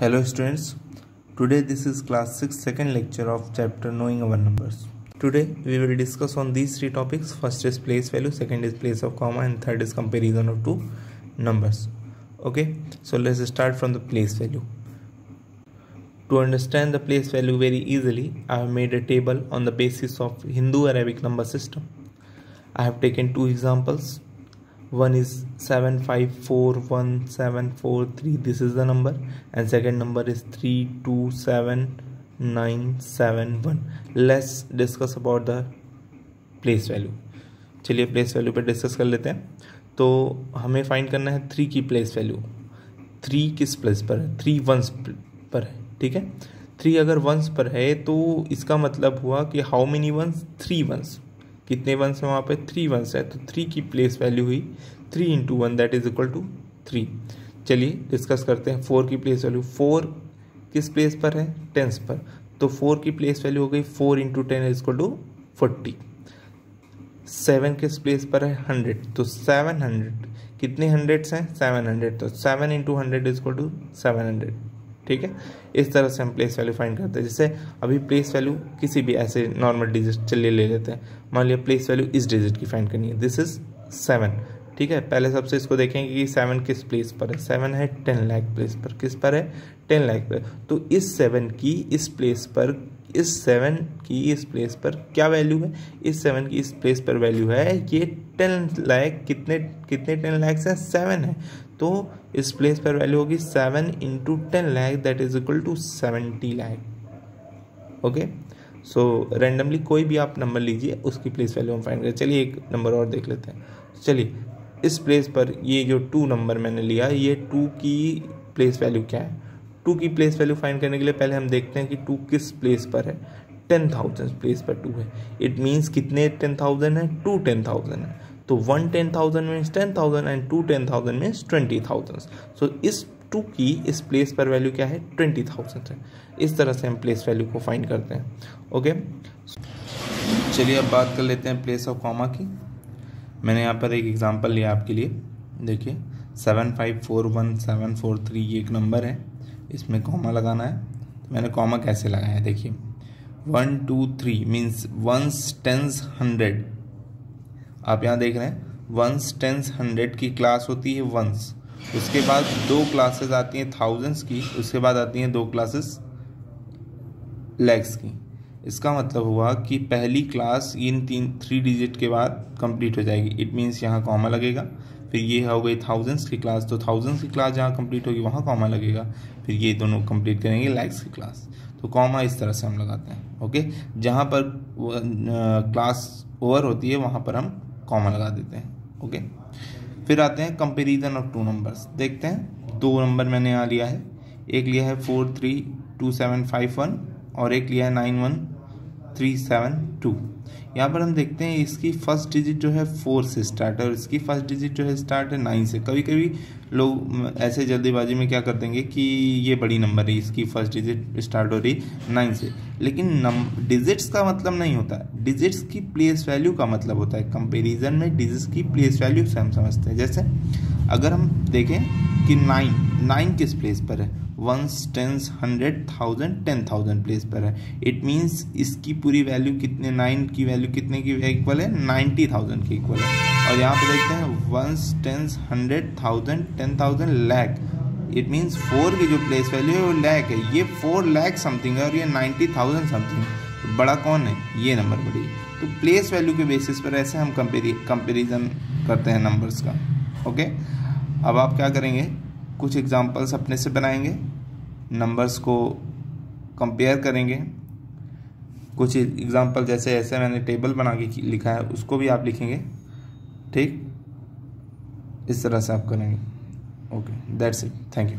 Hello students, today this is class 6 second lecture of chapter knowing our numbers. Today we will discuss on these three topics. First is place value, second is place of comma and third is comparison of two numbers. Okay, so let's start from the place value. To understand the place value very easily, I have made a table on the basis of Hindu Arabic number system. I have taken two examples one is 754173 this is the number. And second number is 327971 let's discuss about the place value चलिए place value पे discuss कर लेते हैं। तो हमें find करना है three की प्लेस वैल्यू थ्री किस प्लेस पर है? थ्री वंस पर है, ठीक है? थ्री अगर वंस पर है तो इसका मतलब हुआ कि how many ones three ones कितने वंस हैं वहाँ पे? थ्री वंस है। तो थ्री की प्लेस वैल्यू हुई three into one that is equal to three चलिए डिस्कस करते हैं। फोर की प्लेस वैल्यू फोर किस प्लेस पर है? टेंस पर। तो फोर की प्लेस वैल्यू हो गई four into ten is equal to forty seven किस प्लेस पर है? हंड्रेड तो सेवन हंड्रेड कितने हंड्रेड्स हैं? सेवन हंड्रेड तो seven into hundred is equal to seven hundred ठीक है? इस तरह से हम प्लेस वैल्यू फाइंड करते हैं। जैसे अभी प्लेस वैल्यू किसी भी ऐसे नॉर्मल डिजिट चलिए ले लेते हैं। मान लिया प्लेस वैल्यू इस डिजिट की फाइंड करनी है। दिस इज़ सेवन ठीक है? पहले सबसे इसको देखेंगे कि सेवन किस प्लेस पर है। सेवन है टेन लाख प्लेस पर। किस पर है? टेन लाख पर तो इस सेवन की इस प्लेस पर इस सेवन की इस प्लेस पर क्या वैल्यू है? इस सेवन की इस प्लेस पर वैल्यू है, ये टेन लाख कितने कितने टेन लैक्स हैं? सेवन है। तो इस प्लेस पर वैल्यू होगी seven into ten lakh that is equal to seventy lakh okay so randomly कोई भी आप नंबर लीजिए, उसकी प्लेस वैल्यू हम फाइंड करें। चलिए एक नंबर और देख लेते हैं। चलिए, इस प्लेस पर ये जो टू नंबर मैंने लिया, ये टू की प्लेस वैल्यू क्या है? टू की प्लेस वैल्यू फाइंड करने के लिए पहले हम देखते हैं कि टू किस प्लेस पर है। टेन थाउज़ेंड प्लेस पर टू है। इट मीन्स कितने टेन थाउज़ेंड है? टू टेन थाउज़ेंड है। तो one ten thousand means ten thousand and two ten thousand means twenty thousand so इस टू की इस प्लेस पर वैल्यू क्या है? ट्वेंटी थाउज़ेंड है। इस तरह से हम प्लेस वैल्यू को फाइंड करते हैं। ओके चलिए अब बात कर लेते हैं प्लेस ऑफ़ कॉमा की। मैंने यहाँ पर एक एग्ज़ाम्पल लिया आपके लिए। देखिए seven five four one seven four three ये एक नंबर है। इसमें कॉमा लगाना है। तो मैंने कॉमा कैसे लगाया देखिए। One two three means ones tens hundred आप यहाँ देख रहे हैं वंस टेंस हंड्रेड की क्लास होती है वंस उसके बाद दो क्लासेस आती हैं थाउजेंड्स की, उसके बाद आती हैं दो क्लासेस लैक्स की। इसका मतलब हुआ कि पहली क्लास इन तीन थ्री डिजिट के बाद कंप्लीट हो जाएगी। इट मीन्स यहाँ कॉमा लगेगा। फिर ये हो गई थाउजेंड्स की क्लास तो थाउजेंड्स की क्लास जहाँ कंप्लीट होगी, वहाँ कॉमा लगेगा। फिर ये दोनों कंप्लीट करेंगे लैक्स की क्लास तो कॉमा इस तरह से हम लगाते हैं ओके जहाँ पर क्लास ओवर होती है, वहाँ पर हम कॉमा लगा देते हैं ओके फिर आते हैं कंपेरिजन ऑफ़ टू नंबर्स देखते हैं, दो नंबर मैंने यहाँ लिया है। एक लिया है four three two seven five one और एक लिया है nine one three seven two यहाँ पर हम देखते हैं इसकी फ़र्स्ट डिजिट जो है फोर से स्टार्ट है और इसकी फ़र्स्ट डिजिट जो है स्टार्ट है नाइन से। कभी कभी लोग ऐसे जल्दीबाजी में क्या कर देंगे कि ये बड़ी नंबर है, इसकी फ़र्स्ट डिजिट स्टार्ट हो रही नाइन से। लेकिन नम डिजिट्स का मतलब नहीं होता। डिजिट्स की प्लेस वैल्यू का मतलब होता है। कंपेरिजन में डिजिट्स की प्लेस वैल्यू से हम समझते हैं। जैसे अगर हम देखें कि नाइन नाइन किस प्लेस पर है? Ones tens hundred thousand ten thousand place पर है। इट मीन्स इसकी पूरी वैल्यू कितने नाइन की वैल्यू कितने की इक्वल है? नाइन्टी थाउज़ेंड की इक्वल है। और यहाँ पे देखते हैं ones tens hundred thousand ten thousand lakh it means four की जो प्लेस वैल्यू है, वो लैक है। ये फोर लैक समथिंग है और ये नाइन्टी थाउज़ेंड समथिंग तो बड़ा कौन है? ये नंबर बड़ी। तो प्लेस वैल्यू के बेसिस पर ऐसे हम कंपेरिजन करते हैं नंबर्स का। ओके अब आप क्या करेंगे? कुछ एग्जांपल्स अपने से बनाएँगे। नंबर्स को कंपेयर करेंगे। कुछ एग्जांपल जैसे ऐसे मैंने टेबल बना के लिखा है, उसको भी आप लिखेंगे। ठीक? इस तरह से आप करेंगे। Okay that's it thank you